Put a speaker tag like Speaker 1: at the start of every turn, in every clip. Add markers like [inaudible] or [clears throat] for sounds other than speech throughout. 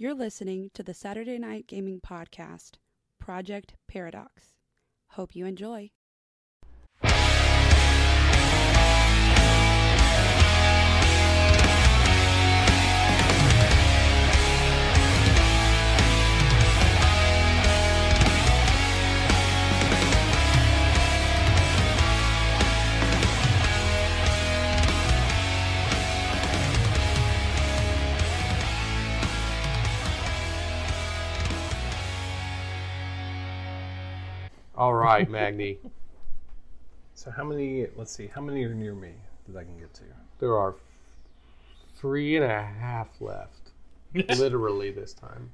Speaker 1: You're listening to the Saturday Night Gaming Podcast, Project Paradox. Hope you enjoy.
Speaker 2: All right, Magni. [laughs]
Speaker 3: So how many? Let's see. How many are near me that I can get to?
Speaker 2: There are three and a half left. [laughs] Literally this time.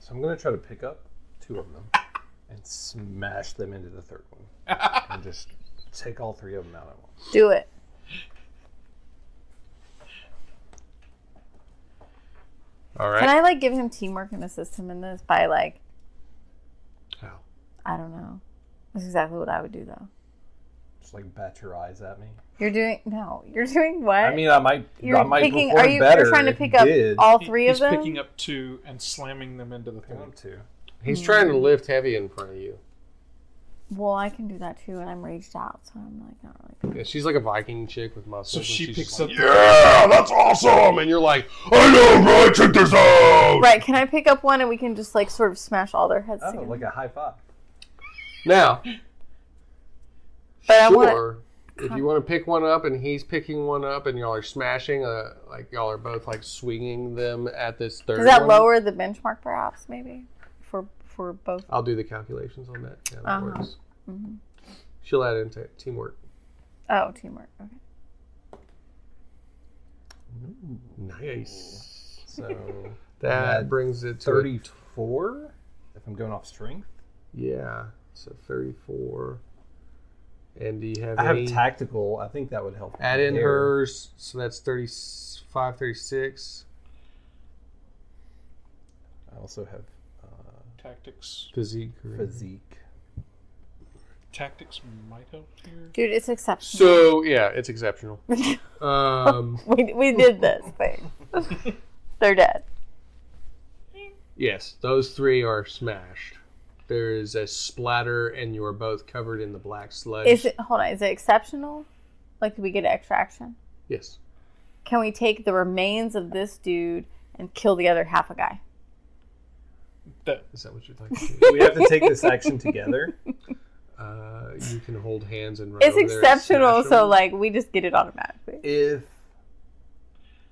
Speaker 3: So I'm gonna try to pick up two of them and smash them into the third one, [laughs] and just take all three of them out at once.
Speaker 4: Do it.
Speaker 2: All right.
Speaker 4: Can I like give him teamwork and assist him in this by like
Speaker 2: How?
Speaker 4: I don't know. That's exactly what I would do though.
Speaker 3: Just like bat your eyes at me.
Speaker 4: You're doing no. You're doing what?
Speaker 3: I mean, I might.
Speaker 4: you're
Speaker 3: I might
Speaker 4: picking.
Speaker 3: perform
Speaker 4: Are you
Speaker 3: better
Speaker 4: you're trying to pick up
Speaker 3: did.
Speaker 4: all
Speaker 5: He-
Speaker 4: three of
Speaker 5: He's
Speaker 4: them?
Speaker 5: picking up two and slamming them into the
Speaker 3: Pick
Speaker 5: thing.
Speaker 3: two.
Speaker 2: He's trying to hmm. lift heavy in front of you.
Speaker 4: Well, I can do that too, and I'm raged out, so I'm like not really.
Speaker 2: Yeah, she's like a Viking chick with muscles.
Speaker 5: So
Speaker 2: and
Speaker 5: she
Speaker 2: she's
Speaker 5: picks
Speaker 2: just
Speaker 5: up.
Speaker 2: like, Yeah, that's awesome. And you're like, I know, right? Check this out.
Speaker 4: Right? Can I pick up one and we can just like sort of smash all their heads
Speaker 3: Oh,
Speaker 4: together?
Speaker 3: like a high five.
Speaker 2: Now,
Speaker 4: But I wanna-
Speaker 2: sure. If you want to pick one up and he's picking one up and y'all are smashing, uh, like y'all are both like swinging them at this third.
Speaker 4: Does that
Speaker 2: one,
Speaker 4: lower the benchmark, perhaps? Maybe for for both.
Speaker 2: I'll do the calculations on that. Yeah, that
Speaker 4: Uh-huh.
Speaker 2: works.
Speaker 4: Mhm.
Speaker 2: She'll add into teamwork.
Speaker 4: Oh, teamwork. Okay.
Speaker 2: Nice. [laughs]
Speaker 3: So
Speaker 2: That
Speaker 3: That
Speaker 2: brings it to
Speaker 3: thirty-four. If I'm going off strength,
Speaker 2: Yeah. So 34. And do you have
Speaker 3: I have tactical. I think that would help.
Speaker 2: add in
Speaker 3: there.
Speaker 2: hers. So that's 35, 36.
Speaker 3: I also have uh,
Speaker 5: Tactics.
Speaker 2: Physique. or-
Speaker 3: physique.
Speaker 5: Tactics might help here.
Speaker 4: Dude, it's exceptional.
Speaker 2: So, yeah, it's exceptional. [laughs] um, [laughs]
Speaker 4: we we did this thing. [laughs] They're dead.
Speaker 2: yes, those three are smashed. There is a splatter, and you are both covered in the black sludge.
Speaker 4: Is it? Hold on. Is it exceptional? Like, do we get extraction?
Speaker 2: Yes.
Speaker 4: Can we take the remains of this dude and kill the other half a guy?
Speaker 5: That
Speaker 2: Is that what you'd like to do?
Speaker 3: Do we have to take this action together? [laughs]
Speaker 2: uh, you can hold hands and run
Speaker 4: It's
Speaker 2: over there and
Speaker 4: exceptional, so like we just get it automatically.
Speaker 3: If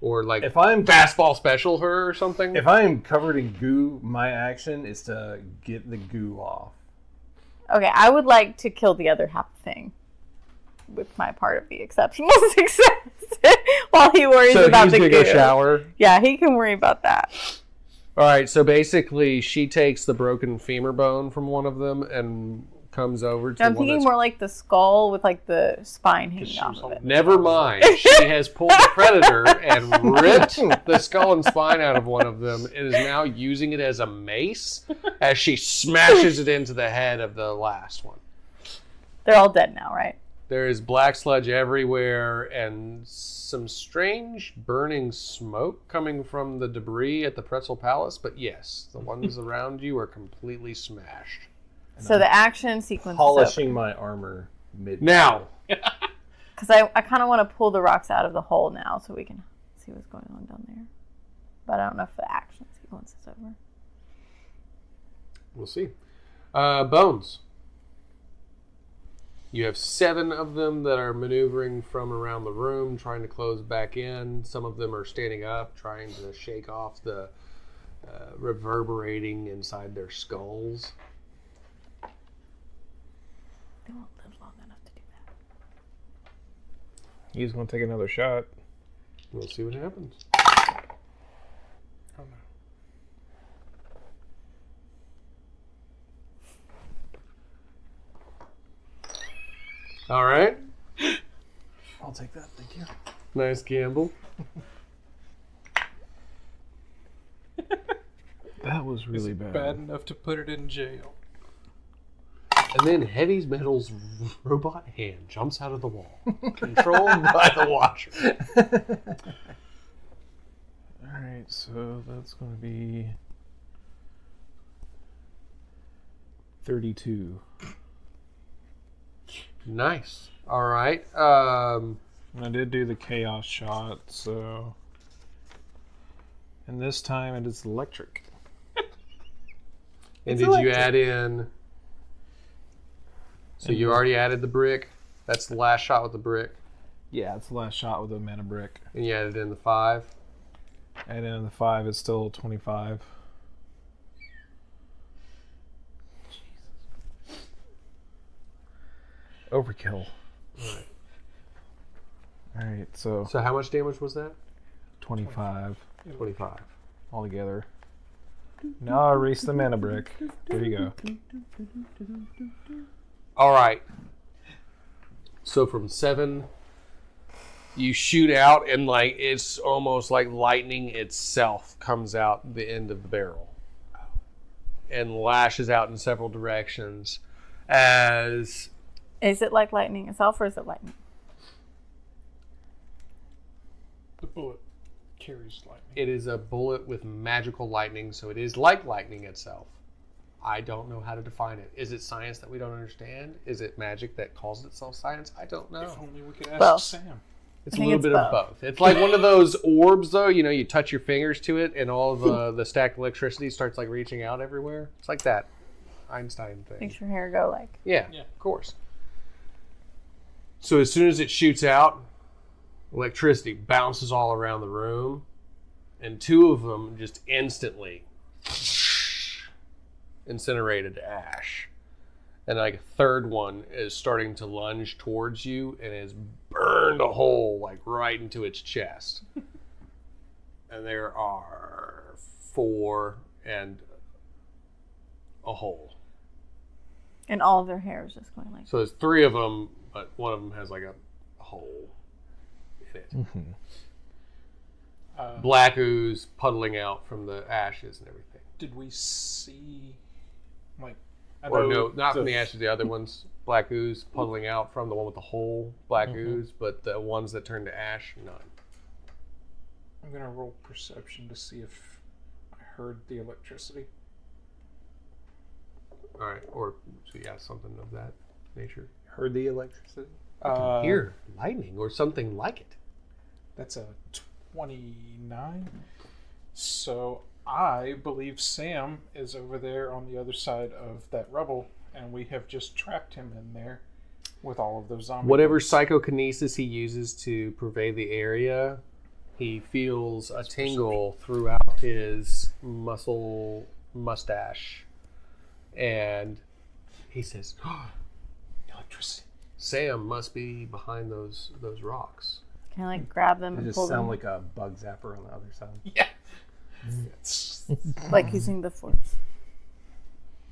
Speaker 2: Or like
Speaker 3: if I'm
Speaker 2: fastball special her or something.
Speaker 3: if I am covered in goo, my action is to get the goo off.
Speaker 4: Okay, I would like to kill the other half thing with my part of the exceptional [laughs] success while he worries
Speaker 2: so
Speaker 4: about
Speaker 2: he's
Speaker 4: the
Speaker 2: gonna
Speaker 4: goo.
Speaker 2: go shower.
Speaker 4: Yeah, he can worry about that.
Speaker 2: All right, so basically, she takes the broken femur bone from one of them and comes over to
Speaker 4: I'm
Speaker 2: the
Speaker 4: thinking
Speaker 2: that's.
Speaker 4: more like the skull with like the spine hanging off of it.
Speaker 2: Never mind. She [laughs] has pulled the predator and ripped [laughs] the skull and spine out of one of them and is now using it as a mace as she smashes it into the head of the last one.
Speaker 4: They're all dead now, right?
Speaker 2: There is black sludge everywhere and some strange burning smoke coming from the debris at the Pretzel Palace, but yes, the ones [laughs] around you are completely smashed.
Speaker 4: So the action sequence
Speaker 3: Polishing my armor mid.
Speaker 2: Now, [laughs]
Speaker 4: because I, I kind of want to pull the rocks out of the hole now so we can see what's going on down there. But I don't know if the action sequence is over.
Speaker 2: we'll see. Uh, bones. You have seven of them that are maneuvering from around the room, trying to close back in. Some of them are standing up, trying to shake off the uh, reverberating inside their skulls.
Speaker 4: They won't live long enough to do that.
Speaker 6: He's gonna take another shot.
Speaker 2: We'll see what happens.
Speaker 5: oh no.
Speaker 2: All right. [gasps]
Speaker 3: I'll take that. Thank you.
Speaker 2: Nice gamble. [laughs]
Speaker 6: That was really
Speaker 5: Bad.
Speaker 6: bad.
Speaker 5: enough to put it in jail.
Speaker 2: And then Heavy Metal's [laughs] robot hand jumps out of the wall, [laughs] controlled by the Watcher.
Speaker 6: Alright, so that's going to be 32.
Speaker 2: Nice. All right. Um,
Speaker 6: I did do the chaos shot, so. And this time it is electric.
Speaker 2: and
Speaker 4: It's
Speaker 2: did you add in? So you already added the brick. That's the last shot with the brick,
Speaker 6: Yeah, it's the last shot with a mana brick.
Speaker 2: and you added in the five.
Speaker 6: And then the 5 is still 25. Overkill.
Speaker 2: Alright.
Speaker 6: Alright, so
Speaker 2: So how much damage was that?
Speaker 6: 25
Speaker 2: Twenty-five.
Speaker 6: All together. Now I erase the mana brick. There you go.
Speaker 2: All right. So from seven, you shoot out, and like it's almost like lightning itself comes out the end of the barrel and lashes out in several directions as
Speaker 4: Is it like lightning itself or is it lightning?
Speaker 5: The bullet carries lightning.
Speaker 2: it is a bullet with magical lightning, so it is like lightning itself. I don't know how to define it. Is it science that we don't understand? Is it magic that calls itself science? I don't know.
Speaker 5: If only we could ask
Speaker 4: Well,
Speaker 5: Sam.
Speaker 2: It's a little
Speaker 4: it's
Speaker 2: bit of
Speaker 4: both.
Speaker 2: both. It's like one of [laughs] those orbs, though. You know, you touch your fingers to it, and all uh, [laughs] the the stacked electricity starts like reaching out everywhere. It's like that Einstein thing.
Speaker 4: Makes your hair go like.
Speaker 2: Yeah,
Speaker 5: Yeah.
Speaker 2: of course. So as soon as it shoots out, electricity bounces all around the room, and two of them just instantly incinerated to ash. And like a third one is starting to lunge towards you and has burned a hole like right into its chest. [laughs] and there are four and a hole.
Speaker 4: And all of their hair is just going like.
Speaker 2: So there's three of them, but one of them has like a hole in it.
Speaker 5: Uh,
Speaker 2: Black ooze puddling out from the ashes and everything.
Speaker 5: did we see, like, I
Speaker 2: Or
Speaker 5: know
Speaker 2: no, not from
Speaker 5: the-
Speaker 2: the ashes. The other ones, black ooze puddling out from the one with the hole, black
Speaker 5: Mm-hmm.
Speaker 2: ooze. But the ones that turn to ash, none.
Speaker 5: I'm gonna roll perception to see if I heard the electricity.
Speaker 2: All right, or so yeah, something of that nature.
Speaker 3: Heard the electricity?
Speaker 5: Uh,
Speaker 2: Here, lightning or something like it.
Speaker 5: That's a 29. So I believe Sam is over there on the other side of that rubble, and we have just trapped him in there with all of those zombies.
Speaker 2: Whatever psychokinesis he uses to pervade the area, he feels a tingle throughout his muscle mustache. And he says, [gasps]
Speaker 5: electricity.
Speaker 2: Sam must be behind those those rocks.
Speaker 4: Can I like grab them
Speaker 3: It
Speaker 4: and
Speaker 3: just
Speaker 4: pull
Speaker 3: sound
Speaker 4: them?
Speaker 3: like a bug zapper on the other side. [laughs]
Speaker 5: Yeah. It's,
Speaker 4: like using the force.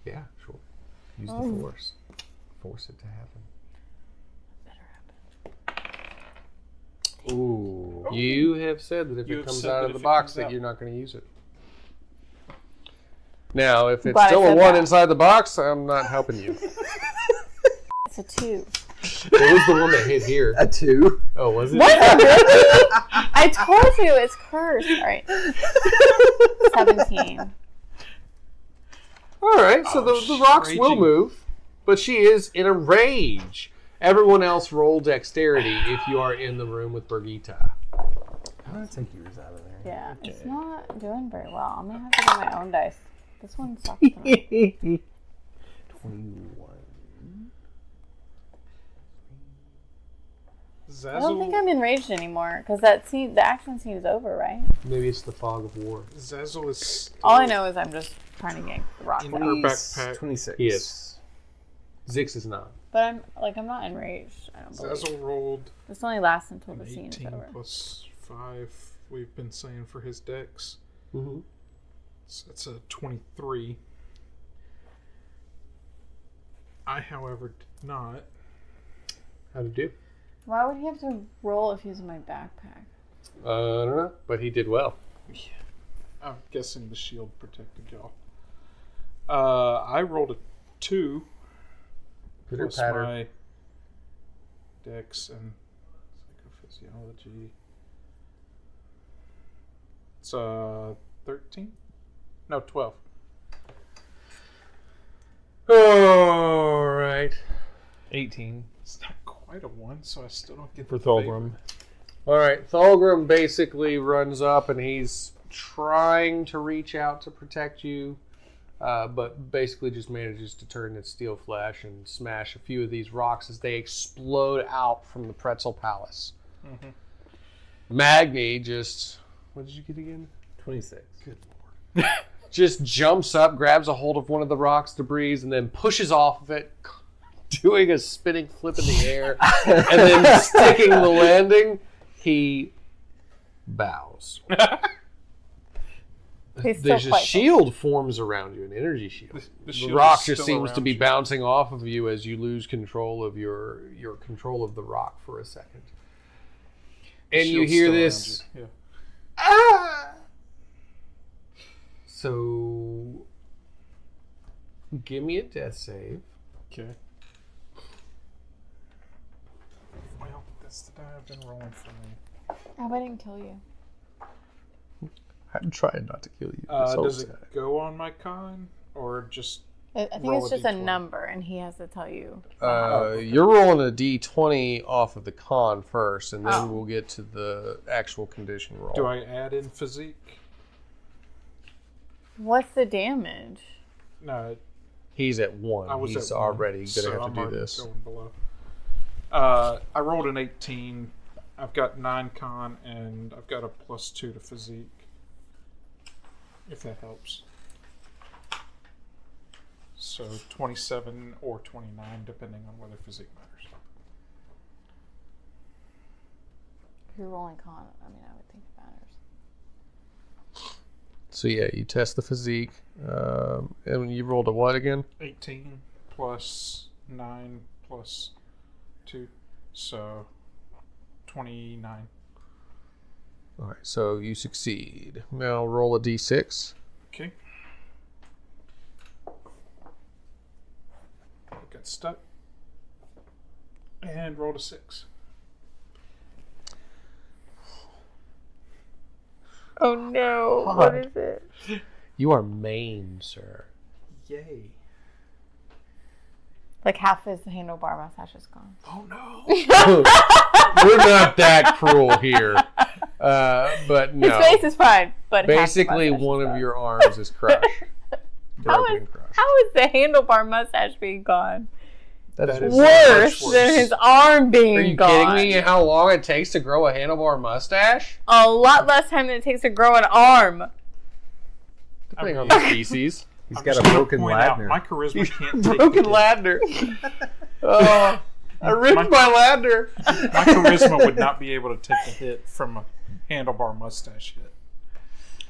Speaker 2: Yeah, sure. Use
Speaker 4: Oh.
Speaker 2: the force. Force it to happen.
Speaker 3: Ooh.
Speaker 2: You have said that if
Speaker 5: You
Speaker 2: it comes out of the box that
Speaker 5: out-
Speaker 2: you're not going to use it. Now, if it's
Speaker 4: But
Speaker 2: still a one
Speaker 4: that.
Speaker 2: inside the box, I'm not helping you. [laughs]
Speaker 4: It's a two.
Speaker 2: it was the one that hit here.
Speaker 3: A two.
Speaker 2: Oh, was it?
Speaker 4: Was it really? I told you it's cursed. All right. [laughs] 17.
Speaker 2: All right, so oh, the, the rocks will move, but she is in a rage. Everyone else roll dexterity if you are in the room with Brigitte.
Speaker 3: I'm gonna take yours out of there.
Speaker 4: Yeah, it's not doing very well. I'm gonna have to do my own dice. This one sucks. [laughs] [laughs] 21.
Speaker 3: Zazzle.
Speaker 4: I don't think I'm enraged anymore because that scene, the action scene is over, right?
Speaker 2: Maybe it's the fog of war.
Speaker 5: Zazzle is.
Speaker 4: All I know is I'm just trying to get the rock.
Speaker 5: In her backpack,
Speaker 3: twenty six.
Speaker 2: Yes. Zix is not.
Speaker 4: But I'm like I'm not enraged. I don't believe.
Speaker 5: Rolled.
Speaker 4: This only lasts until the scene is over.
Speaker 5: Plus five, we've been saying for his decks.
Speaker 2: Mm-hmm.
Speaker 5: So that's a twenty-three. I, however, did not.
Speaker 2: How to do?
Speaker 4: Why would he have to roll if he's in my backpack?
Speaker 2: Uh, I don't know, but he did well.
Speaker 5: I'm guessing the shield protected y'all. Uh, I rolled a 2
Speaker 2: Pitter
Speaker 5: plus
Speaker 2: patter.
Speaker 5: my dex and psychophysiology. It's uh thirteen. No, twelve.
Speaker 2: All right.
Speaker 6: 18
Speaker 5: It's not quite a one, so I still don't get
Speaker 6: for
Speaker 5: the.
Speaker 6: Thulgrim.
Speaker 2: All right. Thulgrim basically runs up and he's trying to reach out to protect you, uh, but basically just manages to turn its steel flash and smash a few of these rocks as they explode out from the pretzel palace. Magni just. What did you get again?
Speaker 3: 26. Good lord. [laughs]
Speaker 2: just jumps up, grabs a hold of one of the rocks debris, and then pushes off of it, doing a spinning flip in the air, and then sticking the landing. He bows. [laughs]
Speaker 4: He's
Speaker 2: There's a
Speaker 4: quite
Speaker 2: shield forms around you, an energy shield.
Speaker 5: The
Speaker 2: The,
Speaker 5: shield
Speaker 2: rock just seems to be
Speaker 5: you.
Speaker 2: bouncing off of you as you lose control of your your control of the rock for a second. And you hear this
Speaker 5: you. Yeah.
Speaker 2: Ah! So, give me a death save.
Speaker 5: Okay. Well, that's the die I've been rolling for me.
Speaker 4: Oh, I didn't kill you.
Speaker 2: I'm trying not to kill you.
Speaker 5: Uh, does it go on my con or just?
Speaker 4: I, I think
Speaker 5: Roll
Speaker 4: it's
Speaker 5: a
Speaker 4: just a
Speaker 5: D20.
Speaker 4: number, and he has to tell you.
Speaker 2: Uh, you're rolling a d20 off of the con first, and then
Speaker 4: Oh.
Speaker 2: we'll get to the actual condition roll.
Speaker 5: Do I add in physique?
Speaker 4: What's the damage?
Speaker 5: No,
Speaker 2: He's at one.
Speaker 5: I was
Speaker 2: He's
Speaker 5: at
Speaker 2: already going to
Speaker 5: so
Speaker 2: have
Speaker 5: I'm
Speaker 2: to do this.
Speaker 5: Going below. Uh, I rolled an 18. I've got nine con and I've got a plus two to physique. If that helps. So 27 or 29, depending on whether physique matters.
Speaker 4: If you're rolling con, I mean, I would think it matters.
Speaker 2: So yeah, you test the physique, um, and you rolled a what again?
Speaker 5: 18 plus 9 plus 2. So 29.
Speaker 2: All right, so you succeed. Now roll a d6.
Speaker 5: Okay. Got stuck. And rolled a 6.
Speaker 4: Oh no!
Speaker 2: What
Speaker 4: What
Speaker 2: is
Speaker 4: is it?
Speaker 2: You are maimed, sir.
Speaker 5: Yay.
Speaker 4: Like half his handlebar mustache is gone.
Speaker 5: Oh no. [laughs]
Speaker 2: We're not that cruel here, uh, but no.
Speaker 4: His face is fine, but half the
Speaker 2: Basically,
Speaker 4: is
Speaker 2: one of
Speaker 4: gone.
Speaker 2: your arms is crushed. [laughs]
Speaker 4: How
Speaker 2: Broken
Speaker 4: is,
Speaker 2: and crushed.
Speaker 4: how is the handlebar mustache being gone?
Speaker 2: That
Speaker 5: That
Speaker 2: is
Speaker 5: is-
Speaker 4: Worse than his arm being
Speaker 2: Are you
Speaker 4: gone.
Speaker 2: kidding me? How long it takes to grow a handlebar mustache?
Speaker 4: A lot less time than it takes to grow an arm.
Speaker 2: Depending on
Speaker 5: mean-
Speaker 2: the species.
Speaker 3: He's
Speaker 5: I'm
Speaker 3: got a broken
Speaker 5: point out,
Speaker 3: ladner.
Speaker 5: My charisma can't take
Speaker 2: Broken
Speaker 5: the
Speaker 2: ladder. oh, [laughs] uh, I ripped
Speaker 5: My-
Speaker 2: my ladder.
Speaker 5: My charisma would not be able to take the hit from a handlebar mustache hit.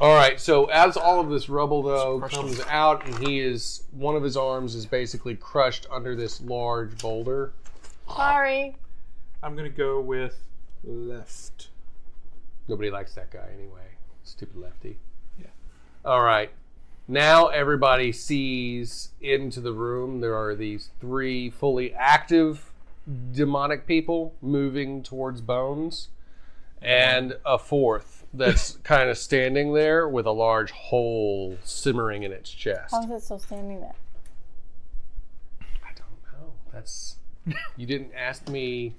Speaker 2: All right, so as all of this rubble though comes out, and he is one of his arms is basically crushed under this large boulder.
Speaker 4: Sorry.
Speaker 5: I'm gonna go with left.
Speaker 2: Nobody likes that guy anyway. Stupid lefty.
Speaker 5: Yeah.
Speaker 2: All right. Now everybody sees into the room. There are these three fully active demonic people moving towards Bones, and a fourth that's [laughs] kind of standing there with a large hole simmering in its chest.
Speaker 4: How is it still standing there?
Speaker 2: I don't know. That's you didn't ask me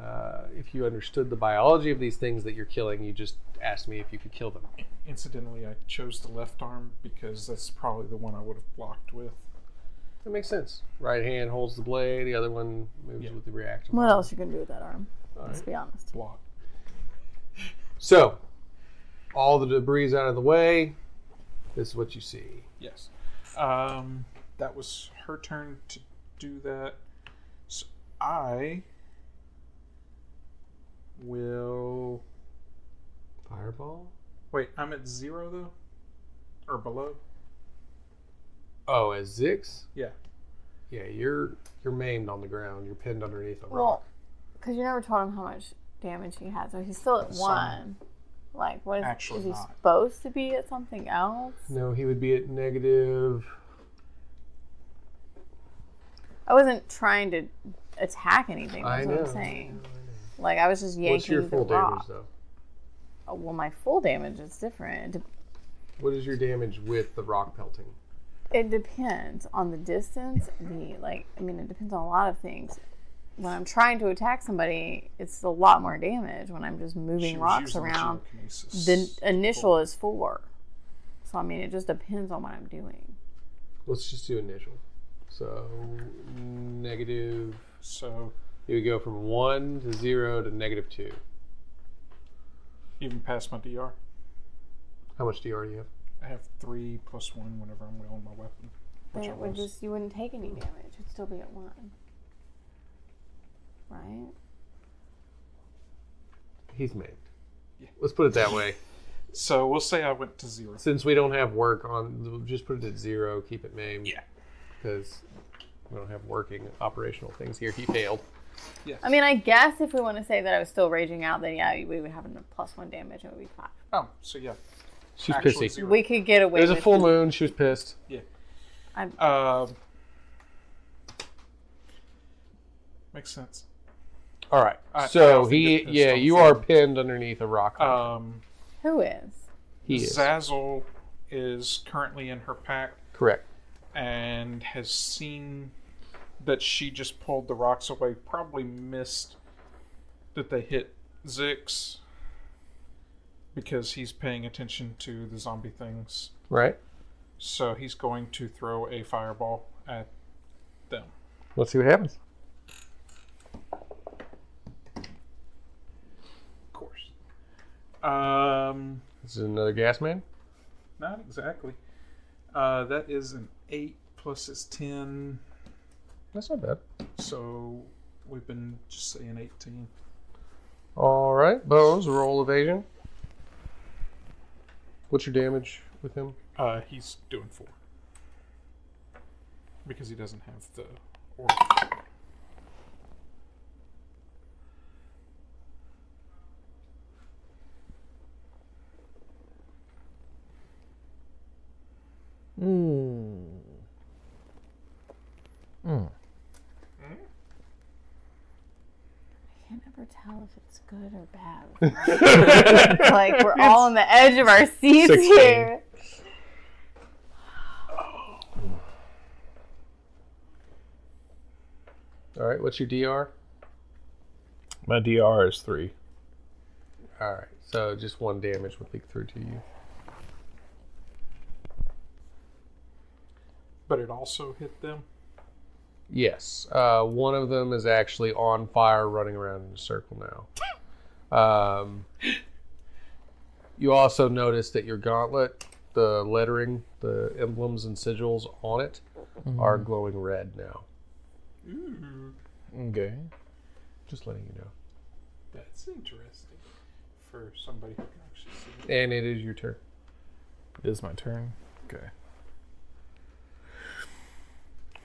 Speaker 2: uh, if you understood the biology of these things that you're killing. You just asked me if you could kill them.
Speaker 5: Incidentally, I chose the left arm because that's probably the one I would have blocked with.
Speaker 2: That makes sense. Right hand holds the blade. The other one moves
Speaker 5: Yeah.
Speaker 2: with the reaction.
Speaker 4: What
Speaker 2: arm.
Speaker 4: else you can do with that arm?
Speaker 2: All
Speaker 4: Let's
Speaker 2: right.
Speaker 4: be honest.
Speaker 5: Block.
Speaker 2: So, all the debris out of the way. This is what you see.
Speaker 5: Yes. Um, that was her turn to do that. So I will.
Speaker 2: Fireball.
Speaker 5: Wait, I'm at zero though, or below.
Speaker 2: Oh, as Zix.
Speaker 5: Yeah.
Speaker 2: Yeah, you're you're maimed on the ground. You're pinned underneath a rock.
Speaker 4: Well, because you never told him how much damage he had, so he's still at
Speaker 5: Some.
Speaker 4: one. Like, what is,
Speaker 5: Actually
Speaker 4: is he
Speaker 5: not.
Speaker 4: supposed to be at something else?
Speaker 2: no, he would be at negative.
Speaker 4: I wasn't trying to attack anything.
Speaker 2: I
Speaker 4: That's
Speaker 2: know.
Speaker 4: what I'm saying. Like, I was just yanking
Speaker 2: What's your
Speaker 4: the
Speaker 2: full
Speaker 4: rock.
Speaker 2: damage though?
Speaker 4: oh, well, my full damage is different.
Speaker 2: What is your damage with the rock pelting?
Speaker 4: It depends on the distance. The like, I mean, it depends on a lot of things. When I'm trying to attack somebody, it's a lot more damage. When I'm just moving
Speaker 5: was
Speaker 4: rocks around, the initial is four. So I mean, it just depends on what I'm doing.
Speaker 2: Let's just do initial. So negative.
Speaker 5: So
Speaker 2: You would go from one to zero to negative two.
Speaker 5: even past my DR,
Speaker 2: How much DR do you have?
Speaker 5: I have three plus one whenever I'm wielding my weapon.
Speaker 4: Then
Speaker 5: Which
Speaker 4: it would just you wouldn't take any damage. It'd still be at one, right?
Speaker 2: He's maimed.
Speaker 5: Yeah.
Speaker 2: Let's put it that way. [laughs]
Speaker 5: So we'll say I went to zero.
Speaker 2: Since we don't have work on, we'll just put it at zero. Keep it maimed.
Speaker 5: Yeah.
Speaker 2: Because we don't have working operational things here. He failed.
Speaker 4: I mean, I guess if we want to say that I was still raging out, then yeah, we would have a plus one damage. and It would be five.
Speaker 5: Oh, so yeah.
Speaker 2: She was
Speaker 5: Actually
Speaker 2: pissy.
Speaker 5: zero.
Speaker 4: We could get away.
Speaker 2: It was a
Speaker 4: with
Speaker 2: full moon. She was pissed. Yeah. I'm.
Speaker 5: Um, makes sense.
Speaker 2: All right.
Speaker 5: I- I
Speaker 2: so
Speaker 5: often
Speaker 2: he, yeah,
Speaker 5: off.
Speaker 2: you are pinned underneath a rock.
Speaker 5: Um,
Speaker 4: Who is?
Speaker 2: he is
Speaker 5: Zazzle is currently in her pack
Speaker 2: correct.
Speaker 5: and has seen that she just pulled the rocks away. Probably missed that they hit Zix because he's paying attention to the zombie things.
Speaker 2: Right.
Speaker 5: So he's going to throw a fireball at them.
Speaker 2: Let's see what happens.
Speaker 5: Of course. Um,
Speaker 2: This is another gas man.
Speaker 5: not exactly. Uh, that is an eight plus his ten.
Speaker 2: That's not bad.
Speaker 5: So we've been just saying eighteen.
Speaker 2: All right, Bones, roll evasion. What's your damage with him?
Speaker 5: Uh, he's doing four because he doesn't have the order.
Speaker 6: Hmm. Hmm.
Speaker 4: I can't ever tell if it's good or bad. [laughs] Like we're all on the edge of our seats
Speaker 6: 16.
Speaker 4: here.
Speaker 2: All right, what's your DR?
Speaker 6: My DR is three.
Speaker 2: All right, so just one damage would leak through to you.
Speaker 5: But it also hit them.
Speaker 2: Yes, uh, one of them is actually on fire, running around in a circle now. Um, you also notice that your gauntlet, the lettering, the emblems and sigils on it, are glowing red now.
Speaker 6: Okay.
Speaker 2: Just letting you know.
Speaker 5: That's interesting for somebody who can actually see. it.
Speaker 2: And it is your turn.
Speaker 6: It is my turn. Okay.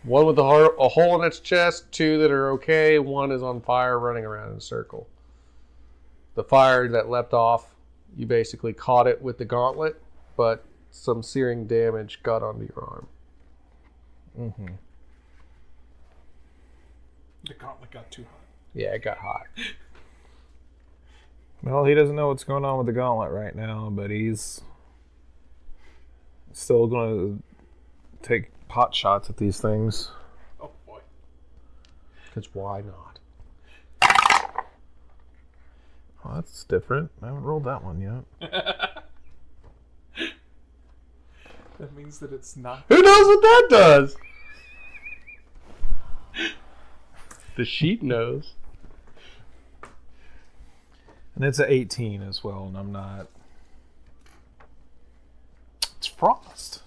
Speaker 2: One with a, har- a hole in its chest, two that are okay, one is on fire running around in a circle. The fire that leapt off, you basically caught it with the gauntlet, but some searing damage got onto your arm.
Speaker 6: Mm-hmm.
Speaker 5: The gauntlet got too hot.
Speaker 2: Yeah, it got hot. [laughs]
Speaker 6: Well, he doesn't know what's going on with the gauntlet right now, but he's still going to take pot shots at these things.
Speaker 5: Oh boy.
Speaker 2: Because why not?
Speaker 6: Oh, that's different. I haven't rolled that one yet. [laughs]
Speaker 5: That means that it's not.
Speaker 2: Who knows what that does? The sheet knows.
Speaker 6: And it's a 18 as well, and I'm not. It's frost.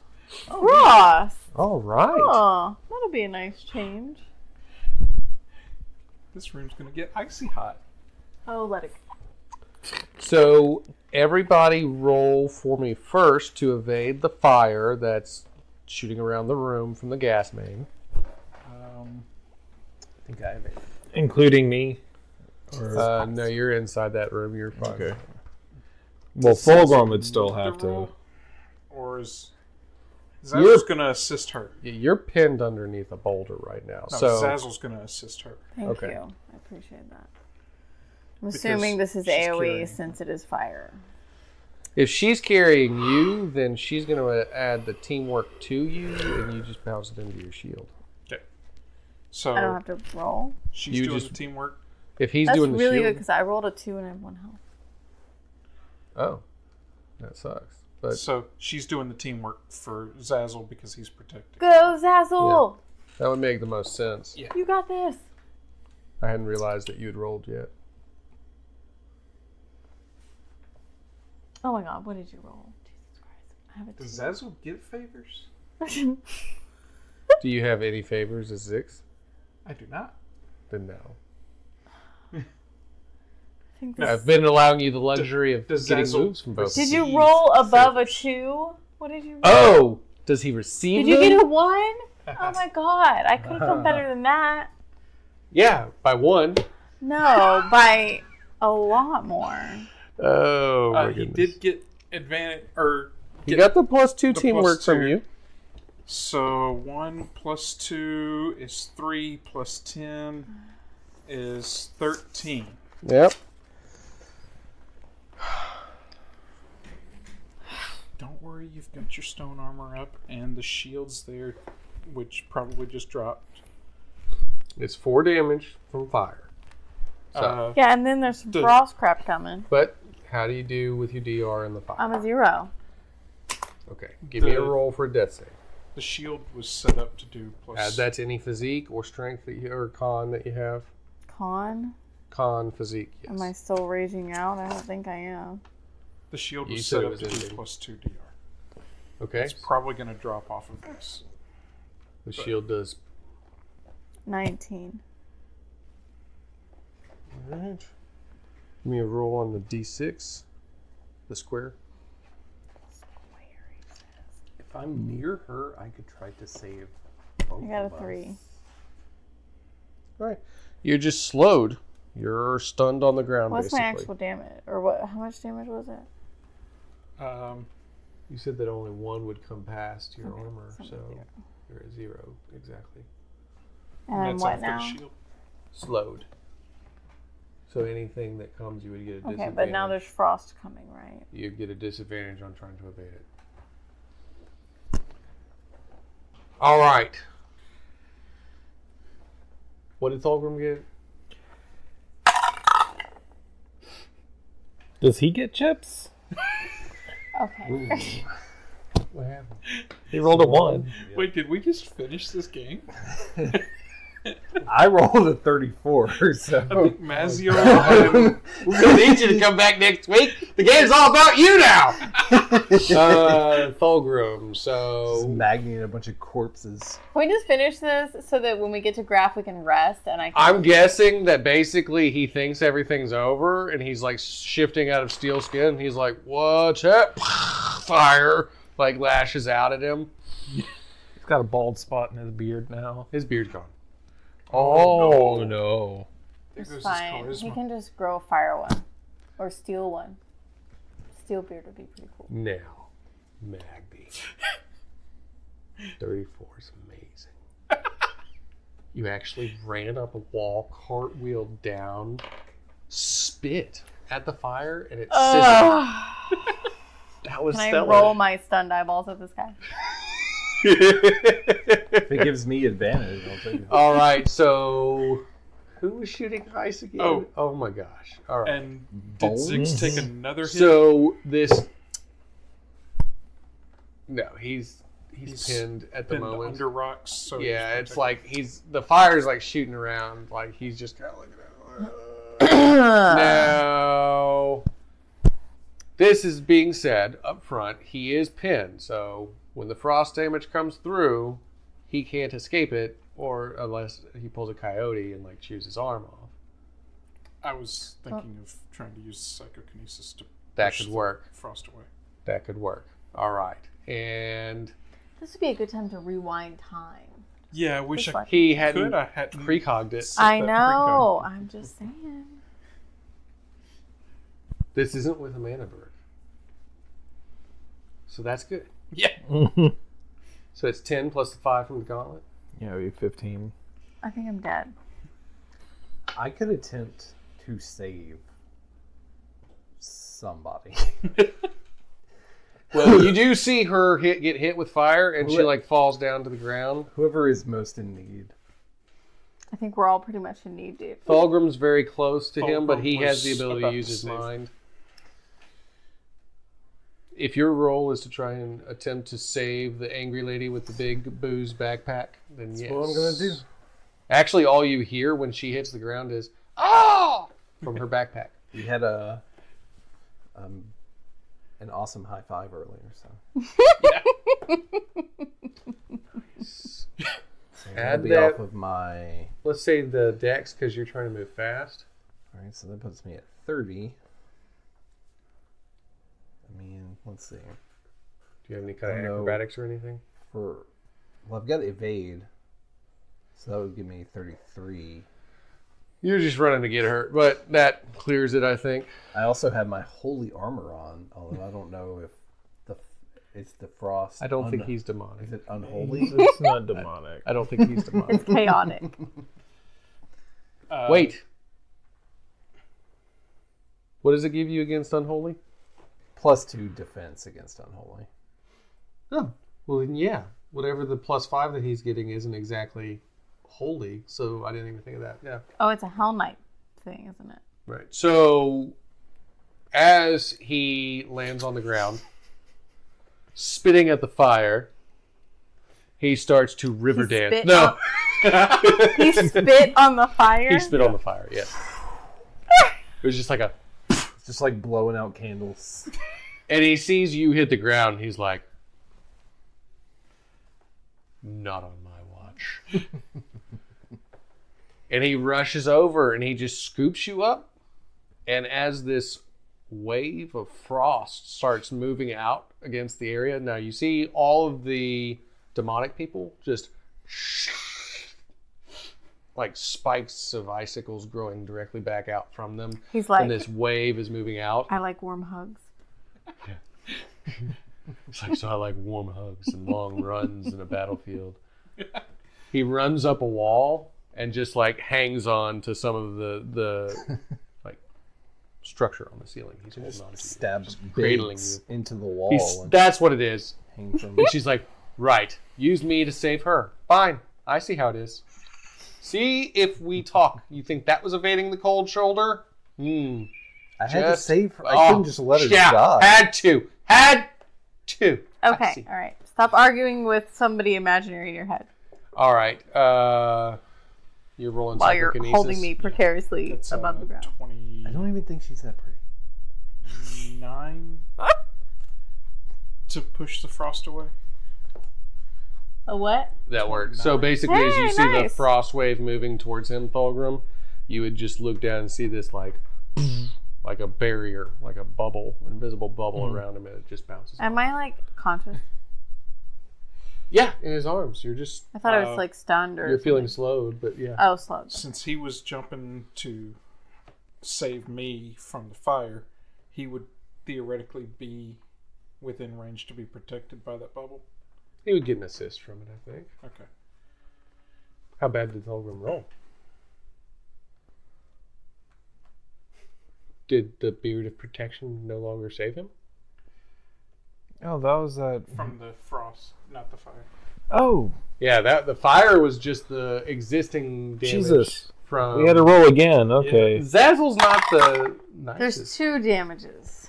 Speaker 4: Ross.
Speaker 2: All right.
Speaker 4: Oh, that'll be a nice change.
Speaker 5: This room's gonna get icy hot.
Speaker 4: Oh, let it. Go.
Speaker 2: So everybody roll for me first to evade the fire that's shooting around the room from the gas main.
Speaker 5: Um,
Speaker 2: I think I evaded.
Speaker 6: Including me. Or,
Speaker 2: Uh, no, you're inside that room. You're fine.
Speaker 6: okay. Well, Thulgrim would still have to.
Speaker 5: roll, Or is.
Speaker 2: You're-
Speaker 5: Zazzle's gonna assist her.
Speaker 2: Yeah, You're pinned underneath a boulder right now.
Speaker 5: No,
Speaker 2: so
Speaker 5: Zazzle's gonna assist her.
Speaker 4: Thank
Speaker 2: Okay.
Speaker 4: you. I appreciate that. I'm
Speaker 5: Because
Speaker 4: assuming this is AoE
Speaker 5: carrying.
Speaker 4: since it is fire.
Speaker 2: If she's carrying you, then she's going to add the teamwork to you, and you just bounce it into your shield.
Speaker 5: Okay. So
Speaker 4: I don't have to roll.
Speaker 5: she's
Speaker 2: You
Speaker 5: doing
Speaker 2: just-
Speaker 5: the teamwork.
Speaker 2: If he's
Speaker 4: That's
Speaker 2: doing the
Speaker 4: really good because I rolled a two and I have one health.
Speaker 2: oh, that sucks. But
Speaker 5: So she's doing the teamwork for Zazzle because he's protecting.
Speaker 4: Go Zazzle!
Speaker 2: that would make the most sense.
Speaker 5: Yeah.
Speaker 4: You got this.
Speaker 2: I hadn't realized that you had rolled yet.
Speaker 4: Oh my god, what did you roll? Jesus Christ. I have a
Speaker 5: Does. Zazzle get favors? [laughs]
Speaker 2: Do you have any favors as Zix?
Speaker 5: I do not.
Speaker 2: Then no.
Speaker 4: I think this-
Speaker 2: I've been allowing you the luxury of getting
Speaker 5: Zazzle
Speaker 2: moves from both.
Speaker 4: Did you roll above a two? What did you roll?
Speaker 2: Oh, does he receive
Speaker 4: Did you
Speaker 2: them?
Speaker 4: get a one? Oh my god, I could have done better than that.
Speaker 2: Yeah, by one.
Speaker 4: No, by a lot more.
Speaker 2: Oh my
Speaker 5: Uh, he did get advantage, or
Speaker 2: You
Speaker 5: get-
Speaker 2: got the plus two
Speaker 5: the
Speaker 2: teamwork
Speaker 5: plus
Speaker 2: from you.
Speaker 5: So one plus two is three plus ten is thirteen.
Speaker 2: Yep. [sighs]
Speaker 5: Don't worry, you've got your stone armor up and the shields there, which probably just dropped.
Speaker 2: It's four damage from fire. So,
Speaker 5: Uh,
Speaker 4: Yeah, and then there's some
Speaker 5: Does-
Speaker 4: frost crap coming.
Speaker 2: but how do you do with your DR and the fire?
Speaker 4: I'm a zero.
Speaker 2: okay, give me a roll for a death save.
Speaker 5: the shield was set up to do plus.
Speaker 2: Add that to any physique or strength that you or con that you have.
Speaker 4: Con?
Speaker 2: Con physique. Yes.
Speaker 4: Am I still raging out? I don't think I am.
Speaker 5: The shield
Speaker 2: You
Speaker 5: was
Speaker 2: said
Speaker 5: set
Speaker 2: it
Speaker 5: up
Speaker 2: was
Speaker 5: to do
Speaker 2: ending.
Speaker 5: plus two DR.
Speaker 2: okay.
Speaker 5: It's probably going to drop off of this.
Speaker 2: The shield does.
Speaker 4: 19.
Speaker 2: All right. Give me a roll on the d6. The square.
Speaker 3: If I'm near her, I could try to save both
Speaker 4: I got a
Speaker 3: of us.
Speaker 4: three.
Speaker 2: All right. You're just slowed. You're stunned on the ground.
Speaker 4: What's my actual damage? Or what? How much damage was it?
Speaker 5: Um,
Speaker 2: You said that only one would come past your
Speaker 4: Okay,
Speaker 2: armor,
Speaker 4: so I'm
Speaker 2: so
Speaker 4: at zero.
Speaker 2: you're at zero exactly.
Speaker 4: And I'm what now?
Speaker 2: Slowed. So anything that comes, you would get a disadvantage.
Speaker 4: Okay, but now there's frost coming, right?
Speaker 2: You'd get a disadvantage on trying to evade it. All right. What did Thulgrim get?
Speaker 6: Does he get chips?
Speaker 4: Okay. [laughs]
Speaker 2: What happened?
Speaker 6: He rolled a one.
Speaker 5: Wait, did we just finish this game? [laughs]
Speaker 3: I rolled a 34, [laughs] so.
Speaker 5: I think Mazio [laughs] and
Speaker 2: We're gonna need you to come back next week. The game's all about you now. [laughs] uh, Thulgrim.
Speaker 3: Just
Speaker 2: So
Speaker 3: magnating a bunch of corpses.
Speaker 4: Can we just finish this so that when we get to graph we can rest and I can
Speaker 2: I'm guessing that basically he thinks everything's over, and he's like shifting out of steel skin. He's like, "What's up?" Fire like lashes out at him.
Speaker 6: He's got a bald spot in his beard now.
Speaker 2: His beard's gone.
Speaker 6: Oh, oh, no.
Speaker 5: there
Speaker 4: It's
Speaker 5: goes his
Speaker 4: fine. He can just grow a fire one. Or steel one. Steel beard would be pretty cool.
Speaker 2: Now, Magni. [laughs] 34 is amazing. [laughs] You actually ran up a wall, cartwheeled down, spit at the fire, and it sizzled. [laughs] That was
Speaker 4: Can I
Speaker 2: stellar.
Speaker 4: roll my stunned eyeballs at this guy?
Speaker 3: If it gives me advantage, I'll take it.
Speaker 2: All right, so who was shooting ice again?
Speaker 5: Oh.
Speaker 2: oh my gosh! All right,
Speaker 5: And did Zix
Speaker 3: Bones?
Speaker 5: take another hit?
Speaker 2: so this. No, he's he's,
Speaker 5: He's
Speaker 2: pinned at the
Speaker 5: Pinned
Speaker 2: moment.
Speaker 5: under rocks. So
Speaker 2: yeah, it's like he's the fire's like shooting around, like he's just kind of looking at. [coughs] now, this is being said up front. He is pinned, so when the frost damage comes through, he can't escape it, or unless he pulls a coyote and like chews his arm off.
Speaker 5: I was thinking of trying to use psychokinesis to
Speaker 2: That
Speaker 5: push
Speaker 2: could
Speaker 5: the
Speaker 2: work.
Speaker 5: Frost away.
Speaker 2: That could work. All right, and
Speaker 4: This would be a good time to rewind time.
Speaker 5: Yeah, I wish I
Speaker 2: he hadn't
Speaker 5: I hadn't.
Speaker 2: precogged it.
Speaker 4: I
Speaker 5: that
Speaker 4: know.
Speaker 5: precog.
Speaker 4: I'm just saying.
Speaker 2: This isn't with a mana bird, so that's good.
Speaker 5: Yeah. [laughs]
Speaker 2: So it's ten plus the five from the gauntlet.
Speaker 6: yeah, it'd be 15.
Speaker 4: I think I'm dead.
Speaker 3: I could attempt to save somebody. [laughs]
Speaker 2: Well, you do see her hit get hit with fire, and she like falls down to the ground.
Speaker 3: Whoever is most in need.
Speaker 4: I think we're all pretty much in need, dude.
Speaker 2: Thulgrim's very close to him, but he
Speaker 5: Thulgrim
Speaker 2: has the ability
Speaker 5: about
Speaker 2: to use his
Speaker 5: save.
Speaker 2: mind. If your role is to try and attempt to save the angry lady with the big booze backpack, then yes.
Speaker 3: what I'm gonna do.
Speaker 2: Actually, all you hear when she hits the ground is "ah" from her backpack. [laughs]
Speaker 3: We had a um, an awesome high five earlier, so. [laughs] so
Speaker 2: Add that-
Speaker 3: off of my.
Speaker 2: Let's say the dex because you're trying to move fast.
Speaker 3: All right, so that puts me at thirty. I mean, let's see.
Speaker 2: Do you have any kind of
Speaker 3: No.
Speaker 2: acrobatics or anything?
Speaker 3: For well, I've got evade, so that would give me thirty-three.
Speaker 2: You're just running to get hurt, but that clears it, I think.
Speaker 3: I also have my holy armor on, although I don't know if the it's the frost.
Speaker 2: I don't think he's demonic.
Speaker 3: Is it unholy?
Speaker 6: It's not [laughs] demonic.
Speaker 2: I don't think he's demonic.
Speaker 4: Chaotic.
Speaker 5: Uh,
Speaker 2: Wait. What does it give you against unholy?
Speaker 3: Plus two defense against unholy.
Speaker 2: Oh, well then yeah. Whatever the plus five that he's getting isn't exactly holy, so I didn't even think of that. Yeah.
Speaker 4: Oh, it's a Hell Knight thing, isn't it?
Speaker 2: Right. So as he lands on the ground, spitting at the fire, he starts to river
Speaker 4: He
Speaker 2: dance.
Speaker 4: spit
Speaker 2: No, [laughs]
Speaker 4: He spit on the fire.
Speaker 2: he spit on the fire. Yes. It was just like a,
Speaker 3: It's just like blowing out candles. [laughs]
Speaker 2: and he sees you hit the ground. He's like, "Not on my watch." [laughs] and he rushes over and he just scoops you up. And as this wave of frost starts moving out against the area, now you see all of the demonic people just like spikes of icicles growing directly back out from them.
Speaker 4: He's like,
Speaker 2: and this wave is moving out.
Speaker 4: I like warm hugs.
Speaker 2: It's like, so I like warm hugs and long runs in a battlefield. He runs up a wall and just like hangs on to some of the the [laughs] like structure on the ceiling. He's holding on to you.
Speaker 3: Stabs
Speaker 2: cradling you.
Speaker 3: into the wall
Speaker 2: He's, that's what it is.
Speaker 3: hang from
Speaker 2: And she's like, right, use me to save her. Fine, I see how it is. See if we talk. You think that was evading the cold shoulder? Hmm.
Speaker 3: I had to save her. I
Speaker 2: Oh,
Speaker 3: couldn't just let her
Speaker 2: yeah,
Speaker 3: die.
Speaker 2: Had to. Had to.
Speaker 4: Okay, all right. Stop arguing with somebody imaginary in your head
Speaker 2: All right. Uh, you're rolling
Speaker 4: while you're
Speaker 2: psychokinesis.
Speaker 4: holding me precariously
Speaker 5: That's
Speaker 4: above
Speaker 5: uh,
Speaker 4: the ground.
Speaker 5: Twenty
Speaker 3: I don't even think she's that pretty.
Speaker 5: nine to push the frost away.
Speaker 4: A what?
Speaker 2: That works. So basically, as you
Speaker 4: Hey,
Speaker 2: see the
Speaker 4: nice.
Speaker 2: frost wave moving towards him, Thulgrim, you would just look down and see this like, [clears throat] like a barrier, like a bubble, invisible bubble around him, and it just bounces.
Speaker 4: Am I like conscious? [laughs]
Speaker 2: Yeah, in his arms. You're just
Speaker 4: I thought I
Speaker 5: Uh,
Speaker 4: was like stunned or.
Speaker 2: you're feeling slowed, but yeah.
Speaker 4: Oh, slow.
Speaker 5: Since he was jumping to save me from the fire, he would theoretically be within range to be protected by that bubble.
Speaker 2: He would get an assist from it, I think.
Speaker 5: Okay.
Speaker 2: How bad did Thulgrim roll? Did the beard of protection no longer save him?
Speaker 6: Oh, that was that.
Speaker 5: From the frost, not the fire.
Speaker 6: Oh,
Speaker 2: Yeah, that the fire was just the existing damage
Speaker 6: Jesus.
Speaker 2: from.
Speaker 6: we had to roll again. Okay.
Speaker 2: Zazzle's not the nicest.
Speaker 4: There's two damages.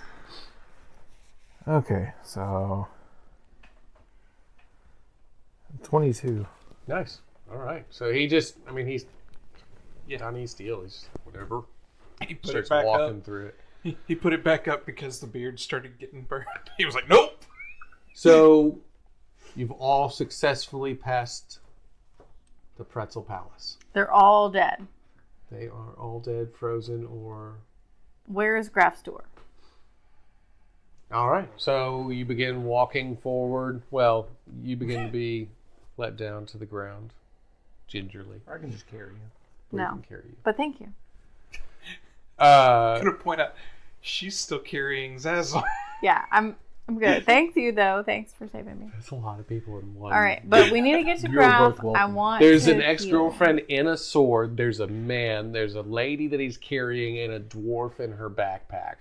Speaker 6: Okay, so. 22.
Speaker 2: Nice. All right. So he just, I mean, he's
Speaker 5: Yeah.
Speaker 2: Donnie Steele. He's whatever.
Speaker 5: He put
Speaker 2: Starts
Speaker 5: it back
Speaker 2: walking
Speaker 5: up.
Speaker 2: through it.
Speaker 5: He, he put it back up because the beard started getting burned. [laughs] He was like, "Nope."
Speaker 2: So you've all successfully passed the Pretzel Palace.
Speaker 4: They're all dead.
Speaker 2: They are all dead, frozen, or.
Speaker 4: Where is Graf's door?
Speaker 2: All right. So you begin walking forward. Well, you begin to be let down to the ground gingerly.
Speaker 3: I can just carry you.
Speaker 2: We
Speaker 4: No.
Speaker 2: can carry you.
Speaker 4: But thank you.
Speaker 2: Uh,
Speaker 5: I'm [laughs] gonna point out she's still carrying Zazzle. [laughs]
Speaker 4: Yeah, I'm I'm good. Thanks you though. Thanks for saving me.
Speaker 2: that's a lot of people in one.
Speaker 4: All right, but we need to get to
Speaker 3: You're both
Speaker 4: Graf. I want.
Speaker 2: There's
Speaker 4: to
Speaker 2: an ex-girlfriend in a sword. There's a man. There's a lady that he's carrying, and a dwarf in her backpack.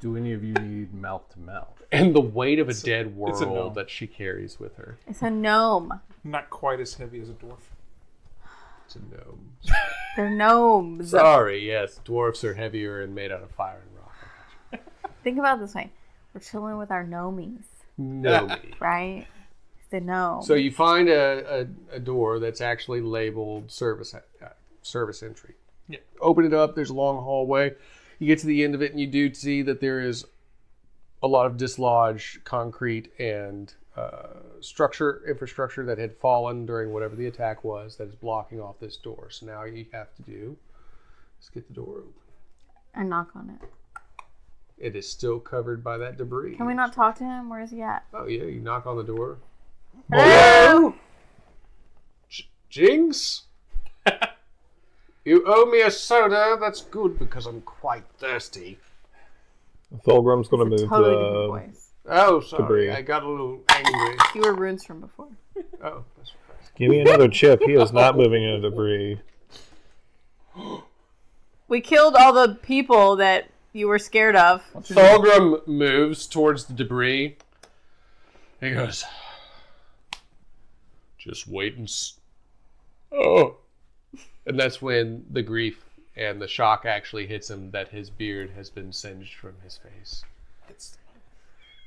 Speaker 3: Do any of you need mouth to mouth?
Speaker 2: And the weight of a dead
Speaker 5: it's a
Speaker 2: world
Speaker 5: gnome.
Speaker 2: that she carries with her.
Speaker 4: It's a gnome.
Speaker 5: Not quite as heavy as a dwarf.
Speaker 2: It's a gnome. [laughs]
Speaker 4: They're gnomes.
Speaker 2: Sorry, yes, dwarfs are heavier and made out of fire and rock. [laughs]
Speaker 4: Think about it this way: we're chilling with our gnomies,
Speaker 2: Gnome. [laughs]
Speaker 4: right? It's the gnome.
Speaker 2: So you find a, a, a door that's actually labeled service uh, service entry.
Speaker 5: Yeah.
Speaker 2: Open it up. There's a long hallway. You get to the end of it, and you do see that there is a lot of dislodged concrete and uh, structure infrastructure that had fallen during whatever the attack was that is blocking off this door. So now you have to do is get the door open.
Speaker 4: and knock on it.
Speaker 2: It is still covered by that debris.
Speaker 4: Can we not talk to him? Where is he at?
Speaker 2: Oh yeah, you knock on the door.
Speaker 4: Hello.
Speaker 2: J- Jinx? [laughs] you owe me a soda? That's good because I'm quite thirsty.
Speaker 6: Thulgrim's gonna move
Speaker 4: Totally uh, different
Speaker 6: the.
Speaker 4: voice.
Speaker 2: Oh, sorry.
Speaker 6: Debris.
Speaker 2: I got a little angry.
Speaker 4: You were runes from before.
Speaker 2: Oh, that's right.
Speaker 6: Give me another chip. He is not moving into debris.
Speaker 4: We killed all the people that you were scared of.
Speaker 2: Thulgrim moves towards the debris. He goes, just wait and. S- oh. And that's when the grief and the shock actually hits him that his beard has been singed from his face.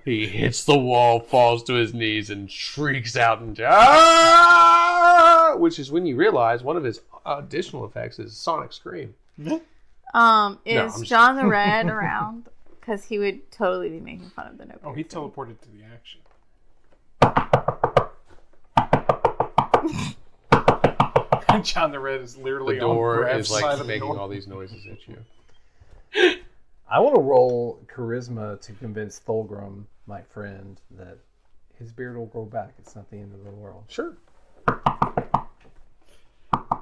Speaker 2: He hits the wall, falls to his knees, and shrieks out and ah! Which is when you realize one of his additional effects is sonic scream. [laughs]
Speaker 4: Um, is
Speaker 2: I'm
Speaker 4: John the Red [laughs] around? Because he would totally be making fun of the no.
Speaker 5: Oh, he teleported to the action. [laughs] [laughs] John the Red is literally
Speaker 2: The door
Speaker 5: on Graf's
Speaker 2: is like
Speaker 5: side of the
Speaker 2: making all these noises at you.
Speaker 3: I want to roll charisma to convince Thulgrim, my friend, that his beard will grow back. It's not the end of the world.
Speaker 2: Sure.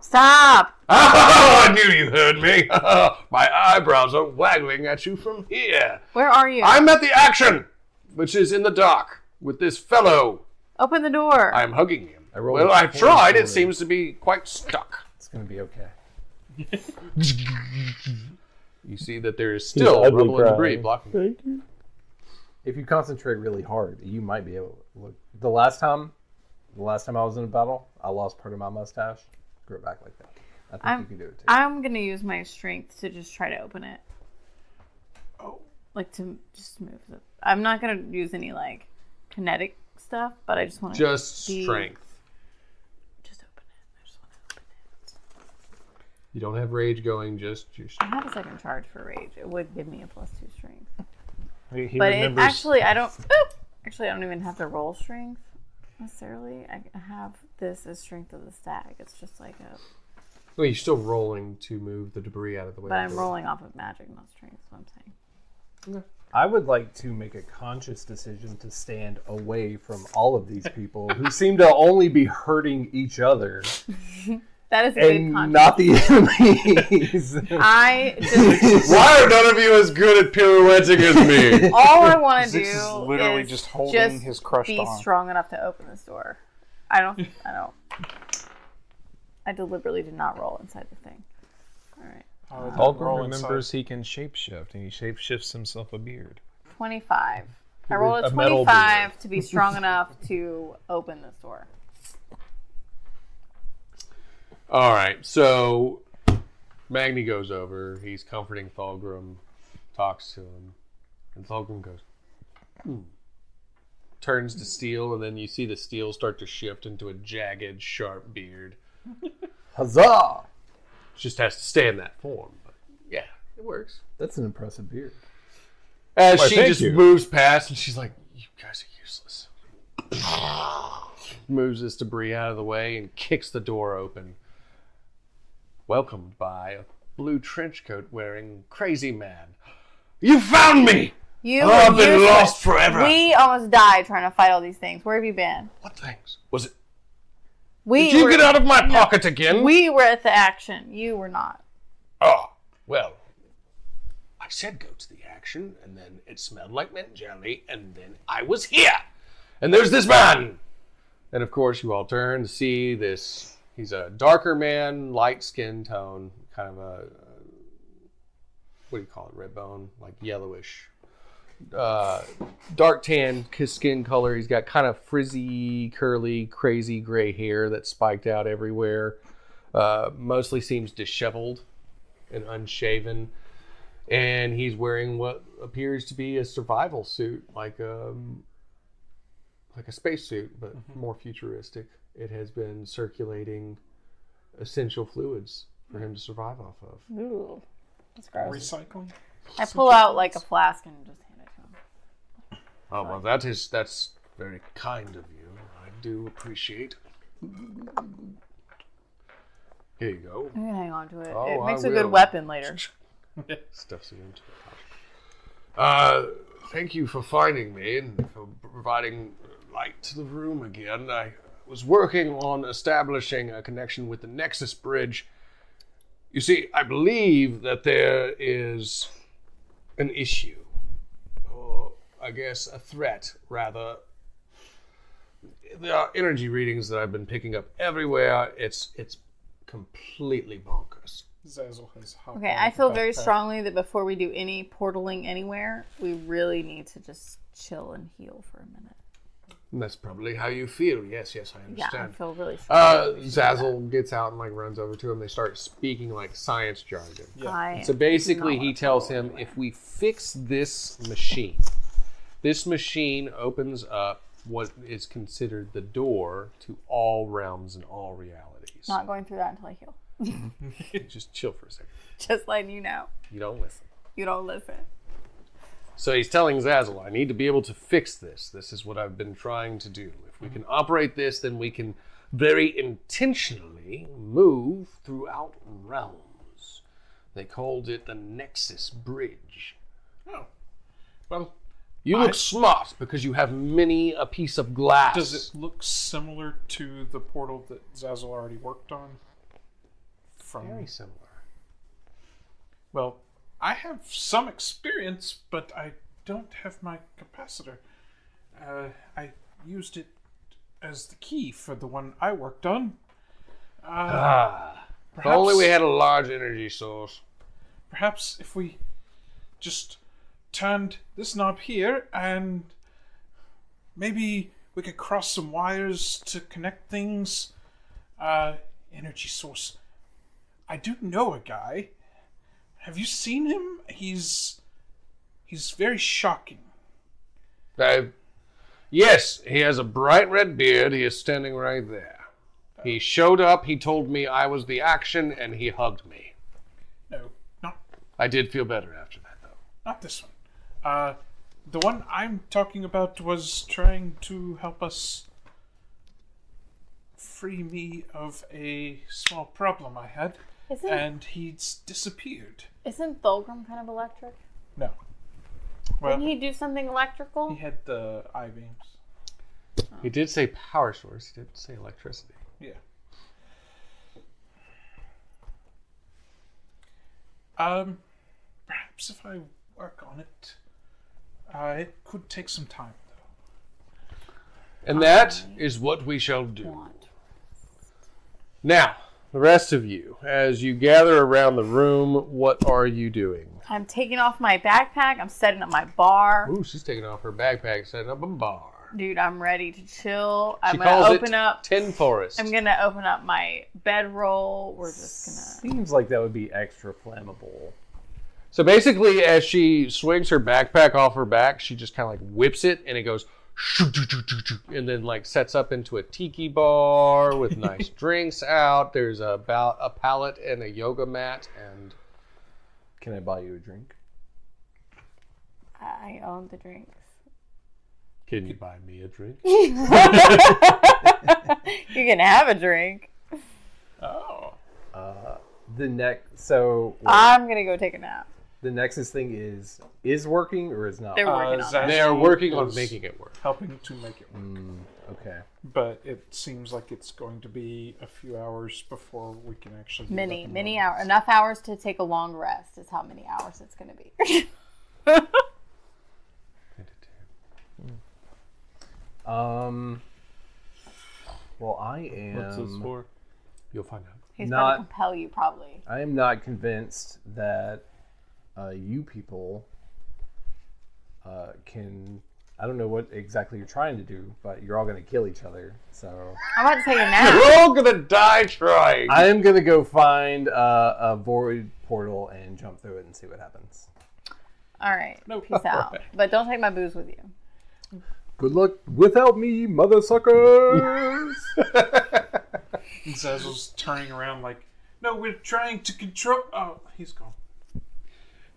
Speaker 4: Stop! [laughs]
Speaker 2: Oh, I knew you heard me. [laughs] My eyebrows are waggling at you from here.
Speaker 4: Where are you?
Speaker 2: I'm at the action, which is in the dock with this fellow.
Speaker 4: Open the door.
Speaker 2: I am hugging him.
Speaker 3: I rolled
Speaker 2: well, I've tried. It seems to be quite stuck.
Speaker 3: It's going to be okay. [laughs]
Speaker 2: You see that there is still
Speaker 6: ugly
Speaker 2: rubble and debris blocking.
Speaker 6: Thank you.
Speaker 3: If you concentrate really hard, you might be able to look. The last time, the last time I was in a battle, I lost part of my mustache. Grew it back like that. I think
Speaker 4: I'm-
Speaker 3: you can do it too.
Speaker 4: I'm gonna use my strength to just try to open it.
Speaker 2: Oh.
Speaker 4: Like to just move it. I'm not gonna use any like kinetic stuff, but I just want to
Speaker 2: Just
Speaker 4: be-
Speaker 2: strength.
Speaker 4: just open it. I just want to open it.
Speaker 2: You don't have rage going. Just your
Speaker 4: I have a second charge for rage. It would give me a plus two strength,
Speaker 6: He, he
Speaker 4: but it,
Speaker 6: remembers.
Speaker 4: actually I don't. Oop! actually, I don't even have to roll strength necessarily. I I have this as strength of the stag. It's just like a.
Speaker 2: Well, you're still rolling to move the debris out of the way.
Speaker 4: But I'm rolling off of magic, not strength. Is what I'm saying.
Speaker 3: I would like to make a conscious decision to stand away from all of these people who seem to only be hurting each other [laughs]
Speaker 4: That is a
Speaker 3: and
Speaker 4: concept.
Speaker 3: not the enemies.
Speaker 4: I just [laughs]
Speaker 2: Why are none of you as good at pirouetting as me? [laughs]
Speaker 4: all I want to do
Speaker 5: Zix is literally
Speaker 4: is
Speaker 5: just holding
Speaker 4: just
Speaker 5: his crushed
Speaker 4: be
Speaker 5: arm.
Speaker 4: strong enough to open this door. I don't. I don't. I deliberately did not roll inside the thing. All right,
Speaker 5: Uh,
Speaker 6: Thulgrim
Speaker 5: roll inside.
Speaker 6: remembers he can shapeshift, and he shapeshifts himself a beard.
Speaker 4: twenty-five. I rolled a
Speaker 6: A
Speaker 4: twenty-five to be strong enough to open this door.
Speaker 2: All right, so Magni goes over. He's comforting Thulgrim, talks to him, and Thulgrim goes, "Hmm." Turns to steel, and then you see the steel start to shift into a jagged, sharp beard. [laughs]
Speaker 3: Huzzah!
Speaker 2: Just has to stay in that form. But yeah, it works.
Speaker 3: That's an impressive beard.
Speaker 2: As
Speaker 6: Why,
Speaker 2: she just
Speaker 6: you.
Speaker 2: moves past, and she's like, "You guys are useless." [laughs] Moves this debris out of the way and kicks the door open. Welcomed by a blue trench coat wearing crazy man. You found me.
Speaker 4: You
Speaker 2: Oh, I've been
Speaker 4: useless.
Speaker 2: lost forever.
Speaker 4: We almost died trying to fight all these things. Where have you been?
Speaker 2: What things? Was it?
Speaker 4: We
Speaker 2: Did you
Speaker 4: were,
Speaker 2: get out of my pocket again?
Speaker 4: We were at the action. You were not.
Speaker 2: Oh, well. I said go to the action, and then it smelled like mint jelly, and then I was here. And there's this man. And of course, you all turn to see this. He's a darker man, light skin tone, kind of a. What do you call it? Red bone? Like yellowish. uh, dark tan skin color. He's got kind of frizzy, curly, crazy gray hair that's spiked out everywhere. Uh, mostly seems disheveled and unshaven. And he's wearing what appears to be a survival suit, like a like a spacesuit, but more futuristic. It has been circulating essential fluids for him to survive off of.
Speaker 4: Ooh, that's gross.
Speaker 5: Recycling.
Speaker 4: I pull out like a flask and just hand it to him.
Speaker 2: Oh well, that is that's very kind of you. I do appreciate. Here you go.
Speaker 4: I'm gonna hang on to it.
Speaker 2: Oh,
Speaker 4: it makes a
Speaker 2: will.
Speaker 4: good weapon later. [laughs]
Speaker 2: Stuffs it into the pouch. Uh, thank you for finding me and for providing light to the room again. I was working on establishing a connection with the Nexus Bridge. You see, I believe that there is an issue, or I guess a threat, rather. There are energy readings that I've been picking up everywhere. It's it's completely bonkers.
Speaker 5: Zazzle has hopped
Speaker 4: Okay, I feel very
Speaker 5: backpack.
Speaker 4: strongly that before we do any portaling anywhere, we really need to just chill and heal for a minute.
Speaker 2: And that's probably how you feel. Yes, yes, I understand.
Speaker 4: Yeah, I
Speaker 2: understand.
Speaker 4: feel really
Speaker 2: uh,
Speaker 4: strongly. we should do that.
Speaker 2: Zazzle gets out and like runs over to him. They start speaking like science jargon.
Speaker 4: I
Speaker 2: So basically, he tells him
Speaker 4: anywhere.
Speaker 2: if we fix this machine, this machine opens up what is considered the door to all realms and all realities.
Speaker 4: not going through that until I heal. [laughs]
Speaker 2: Just chill for a second.
Speaker 4: Just letting you know.
Speaker 2: You don't listen.
Speaker 4: You don't listen.
Speaker 2: So he's telling Zazzle, I need to be able to fix this. This is what I've been trying to do. If we can operate this, then we can very intentionally move throughout realms. They called it the Nexus Bridge.
Speaker 5: Oh. Well,
Speaker 2: You look smart because you have many a piece of glass.
Speaker 5: does it look similar to the portal that Zazzle already worked on? From
Speaker 2: Very similar.
Speaker 5: well, I have some experience, but I don't have my capacitor. Uh, I used it as the key for the one I worked on. Uh,
Speaker 2: Ah. If only we had a large energy source.
Speaker 5: perhaps if we just turned this knob here and maybe we could cross some wires to connect things. Uh, energy source. I do know a guy. Have you seen him? He's he's very shocking.
Speaker 2: I, yes, he has a bright red beard. He is standing right there. He showed up, he told me I was the action, and he hugged me.
Speaker 5: No, not
Speaker 2: I did feel better after that, though.
Speaker 5: not this one. Uh, the one I'm talking about was trying to help us free me of a small problem I had,
Speaker 4: Isn't
Speaker 5: and he's disappeared.
Speaker 4: isn't Thulgrim kind of electric?
Speaker 5: No. Well,
Speaker 4: Didn't he do something electrical?
Speaker 5: he had the eye beams.
Speaker 2: He did say power source, he didn't say electricity.
Speaker 5: Yeah. Um, perhaps if I work on it, uh, it could take some time, though.
Speaker 2: And that is what we shall do.
Speaker 4: Want.
Speaker 2: Now, the rest of you, as you gather around the room, what are you doing?
Speaker 4: I'm taking off my backpack. I'm setting up my bar.
Speaker 2: Ooh, she's taking off her backpack, setting up a bar.
Speaker 4: Dude, I'm ready to chill. I'm
Speaker 2: She
Speaker 4: gonna
Speaker 2: calls
Speaker 4: open
Speaker 2: it
Speaker 4: up.
Speaker 2: Tin Forest.
Speaker 4: I'm gonna open up my bedroll. We're just gonna.
Speaker 3: Seems like that would be extra flammable.
Speaker 2: So basically, as she swings her backpack off her back, she just kind of like whips it, and it goes, and then like sets up into a tiki bar with nice [laughs] drinks out. There's about a pallet and a yoga mat, and
Speaker 3: Can I buy you a drink?
Speaker 4: I own the drinks.
Speaker 2: can you buy me a drink? [laughs]
Speaker 4: You can have a drink.
Speaker 5: Oh.
Speaker 3: Uh, the neck. So wait,
Speaker 4: I'm gonna go take a nap.
Speaker 3: The Nexus thing is is working or is not?
Speaker 4: They're working
Speaker 5: Uh,
Speaker 4: on
Speaker 5: Zach-
Speaker 4: it.
Speaker 2: They are working on
Speaker 5: is
Speaker 2: making it work.
Speaker 5: Helping to make it work.
Speaker 3: Mm, okay.
Speaker 5: But it seems like it's going to be a few hours before we can actually. get
Speaker 4: Many,
Speaker 5: and
Speaker 4: many
Speaker 5: running.
Speaker 4: hours. Enough hours to take a long rest is how many hours it's gonna be. [laughs]
Speaker 3: Um. Well, I am.
Speaker 6: What's this for?
Speaker 2: You'll find out.
Speaker 4: He's
Speaker 3: Not-
Speaker 4: gonna compel you, probably.
Speaker 3: I am not convinced that uh, you people uh, can. I don't know what exactly you're trying to do, but you're all going to kill each other. So
Speaker 4: I'm about to take a nap.
Speaker 2: We're all gonna die trying.
Speaker 3: I am going to go find uh, a void portal and jump through it and see what happens.
Speaker 4: All right. No, peace out. But don't take my booze with you.
Speaker 3: Good luck without me, mother suckers.
Speaker 5: And [laughs] Zazzle's turning around like, no, we're trying to control. Oh, he's gone.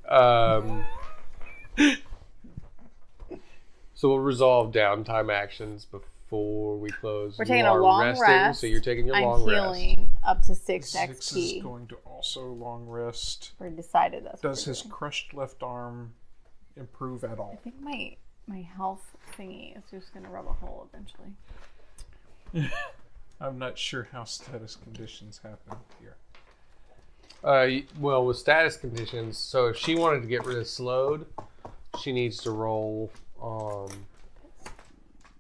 Speaker 2: Um, so we'll resolve downtime actions before we close.
Speaker 4: We're
Speaker 2: You
Speaker 4: taking a
Speaker 2: are
Speaker 4: long
Speaker 2: resting,
Speaker 4: rest.
Speaker 2: So you're taking your
Speaker 4: I'm
Speaker 2: long rest.
Speaker 4: healing up to six,
Speaker 5: Six is
Speaker 4: XP.
Speaker 5: going to also long rest.
Speaker 4: We decided that's what
Speaker 5: Does
Speaker 4: we're
Speaker 5: his
Speaker 4: doing.
Speaker 5: crushed left arm improve at all?
Speaker 4: I think my my health thingy is just gonna rub a hole eventually. [laughs]
Speaker 5: I'm not sure how status conditions happen here.
Speaker 2: Uh, well, with status conditions, so if she wanted to get rid of slowed, she needs to roll. Um,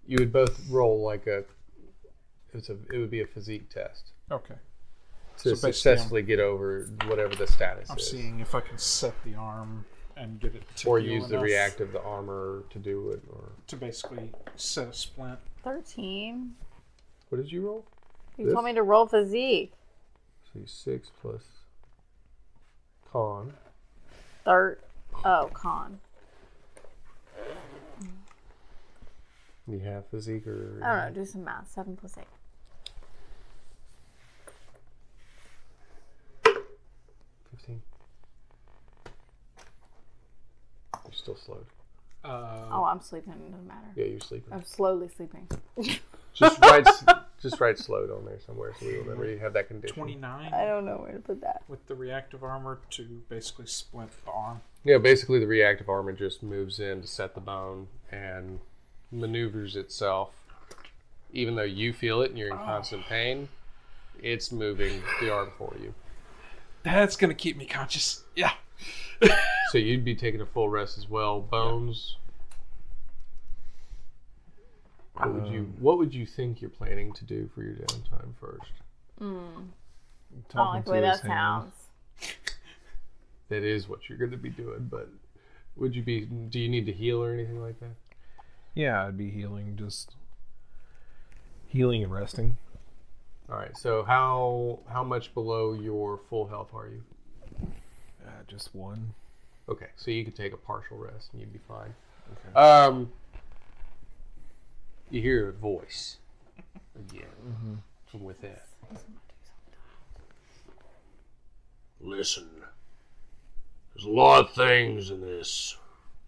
Speaker 2: you would both roll like a. It's a. It would be a physique test
Speaker 5: Okay.
Speaker 2: to
Speaker 5: So basically,
Speaker 2: successfully get over whatever the status
Speaker 5: I'm
Speaker 2: is,
Speaker 5: seeing if I can set the arm and get it to
Speaker 2: or
Speaker 5: heal
Speaker 2: use the
Speaker 5: enough
Speaker 2: reactive the armor to do it, or
Speaker 5: to basically set a splint.
Speaker 4: Thirteen.
Speaker 2: what did you roll?
Speaker 4: You
Speaker 2: This?
Speaker 4: told me to roll physique.
Speaker 2: So you six plus con.
Speaker 4: Third. Oh, con.
Speaker 2: You have physique or
Speaker 4: I don't know. Do some math. Seven plus eight.
Speaker 2: fifteen. You're still slowed.
Speaker 5: Uh,
Speaker 4: Oh, I'm sleeping. It doesn't matter.
Speaker 2: Yeah, you're sleeping.
Speaker 4: I'm slowly sleeping.
Speaker 2: Just write, [laughs] s- just write slowed on there somewhere, so we remember you have that condition.
Speaker 5: 29
Speaker 4: I don't know where to put that.
Speaker 5: with the reactive armor to basically splint the arm.
Speaker 2: Yeah, basically the reactive armor just moves in to set the bone and maneuvers itself. Even though you feel it and you're in oh. constant pain, it's moving the arm for you.
Speaker 5: That's gonna keep me conscious. Yeah. [laughs]
Speaker 2: So you'd be taking a full rest as well. Bones. What would you What would you think you're planning to do for your downtime first?
Speaker 4: I don't like the way that sounds.
Speaker 2: That is what you're going to be doing, but would you be? Do you need to heal or anything like that?
Speaker 6: Yeah, I'd be healing, just healing and resting.
Speaker 2: All right. So how how much below your full health are you?
Speaker 6: Uh, just one.
Speaker 2: Okay, so you could take a partial rest and you'd be fine. Um, you hear a voice again from within.
Speaker 7: Listen, there's a lot of things in this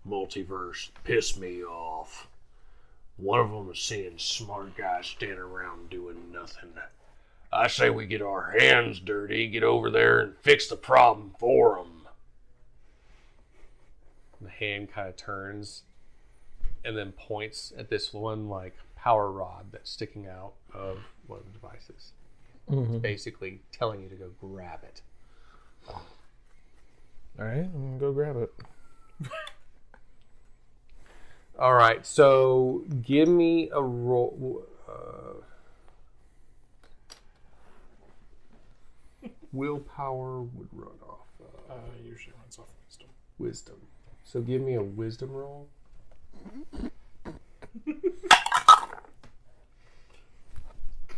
Speaker 7: multiverse that piss me off. One of them is seeing smart guys standing around doing nothing. I say we get our hands dirty, get over there and fix the problem for them.
Speaker 2: The hand kind of turns and then points at this one like power rod that's sticking out of one of the devices. It's basically telling you to go grab it.
Speaker 6: All right, I'm gonna go grab it. [laughs]
Speaker 2: All right, so give me a roll. Uh, willpower would run off uh,
Speaker 5: Uh, usually runs off wisdom.
Speaker 2: wisdom. So give me a wisdom roll.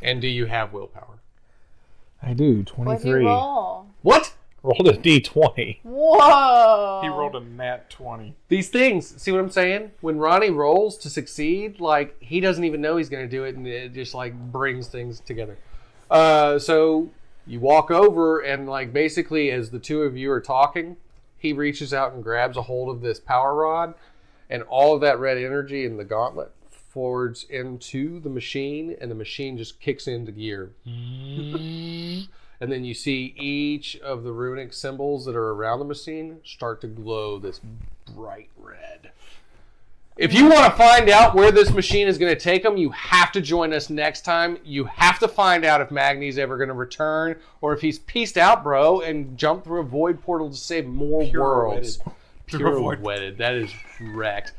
Speaker 2: And do you have willpower?
Speaker 6: I do.
Speaker 4: What'd you
Speaker 6: 23.
Speaker 4: roll?
Speaker 2: What?
Speaker 6: Rolled a d20.
Speaker 4: Whoa!
Speaker 5: He rolled a nat 20.
Speaker 2: These things. See what I'm saying? When Ronnie rolls to succeed, like he doesn't even know he's going to do it, and it just like brings things together. Uh, so you walk over, and like basically, as the two of you are talking, he reaches out and grabs a hold of this power rod, and all of that red energy in the gauntlet forwards into the machine, and the machine just kicks into gear. Mm-hmm. and then you see each of the runic symbols that are around the machine start to glow this bright red. If you want to find out where this machine is going to take them, you have to join us next time. You have to find out if Magni's ever going to return or if he's pieced out, bro, and jumped through a void portal to save more worlds. Pure
Speaker 5: void-
Speaker 2: wedded. That is wrecked.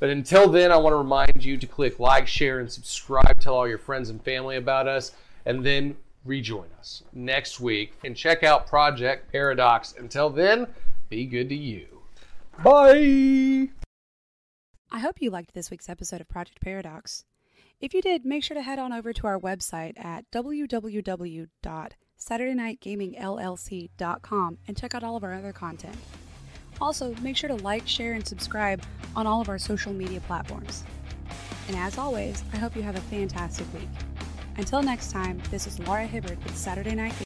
Speaker 2: But until then, I want to remind you to click like, share, and subscribe. Tell all your friends and family about us, and then rejoin us next week and check out Project Paradox. Until then, be good to you.
Speaker 6: Bye.
Speaker 1: I hope you liked this week's episode of Project Paradox. If you did, make sure to head on over to our website at www.saturdayNightGamingLLC.com and check out all of our other content. Also, make sure to like, share, and subscribe on all of our social media platforms. And as always, I hope you have a fantastic week. Until next time, this is Laura Hibbert with Saturday Night